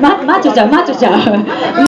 マチェで、マチョちゃん、マチョちゃん。